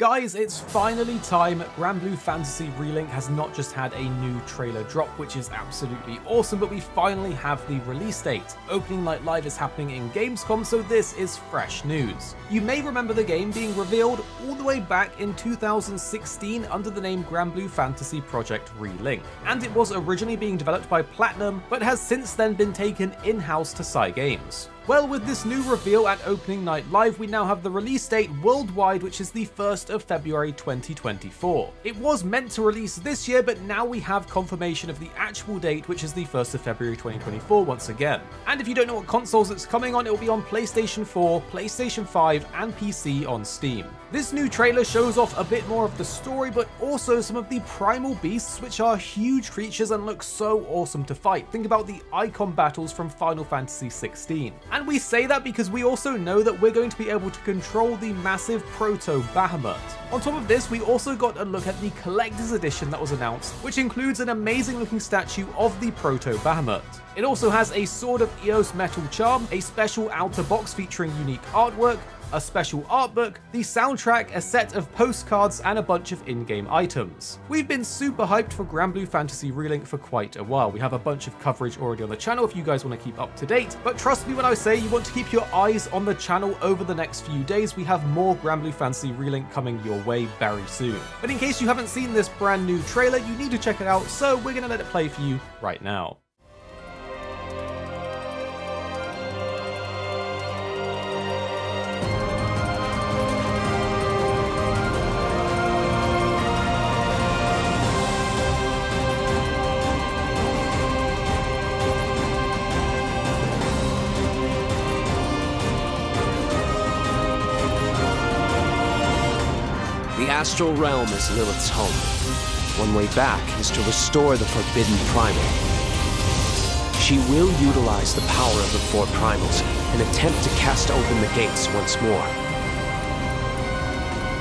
Guys, it's finally time. Granblue Fantasy Relink has not just had a new trailer drop, which is absolutely awesome, but we finally have the release date. Opening Night Live is happening in Gamescom, so this is fresh news. You may remember the game being revealed all the way back in 2016 under the name Granblue Fantasy Project Relink, and it was originally being developed by Platinum, but has since then been taken in-house to Cygames. Well, with this new reveal at Opening Night Live, we now have the release date worldwide, which is the 1st of February 2024. It was meant to release this year, but now we have confirmation of the actual date, which is the 1st of February 2024 once again. And if you don't know what consoles it's coming on, it will be on PlayStation 4, PlayStation 5, and PC on Steam. This new trailer shows off a bit more of the story, but also some of the primal beasts, which are huge creatures and look so awesome to fight. Think about the Eikon battles from Final Fantasy XVI. And we say that because we also know that we're going to be able to control the massive Proto Bahamut. On top of this, we also got a look at the collector's edition that was announced, which includes an amazing looking statue of the Proto Bahamut. It also has a Sword of Eos metal charm, a special outer box featuring unique artwork, a special art book, the soundtrack, a set of postcards, and a bunch of in-game items. We've been super hyped for Granblue Fantasy Relink for quite a while. We have a bunch of coverage already on the channel if you guys want to keep up to date, but trust me when I say you want to keep your eyes on the channel over the next few days, we have more Granblue Fantasy Relink coming your way very soon. But in case you haven't seen this brand new trailer, you need to check it out, so we're going to let it play for you right now. Astral realm is Lilith's home. One way back is to restore the forbidden primal. She will utilize the power of the four primals and attempt to cast open the gates once more.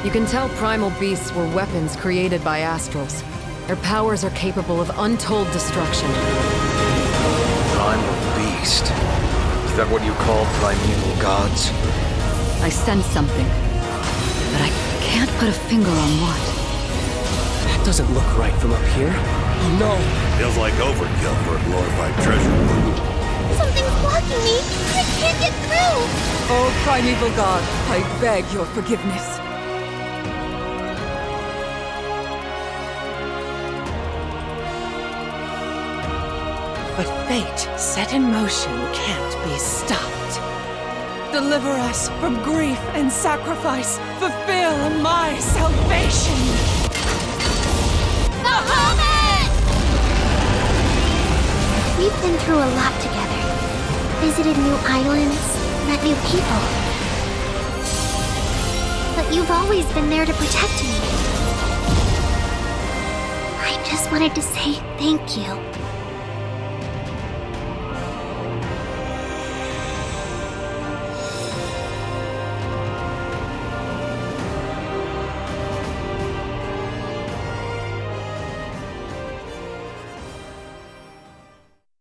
You can tell primal beasts were weapons created by astrals. Their powers are capable of untold destruction. Primal beast. Is that what you call primeval gods? I sense something, but I can't put a finger on what. That doesn't look right from up here. Oh no! Feels like overkill for a glorified treasure. Something's blocking me! I can't get through! Oh, primeval god, I beg your forgiveness. But fate set in motion can't be stopped. Deliver us from grief and sacrifice. Fulfill my salvation. The Bahamut! We've been through a lot together. Visited new islands, met new people. But you've always been there to protect me. I just wanted to say thank you.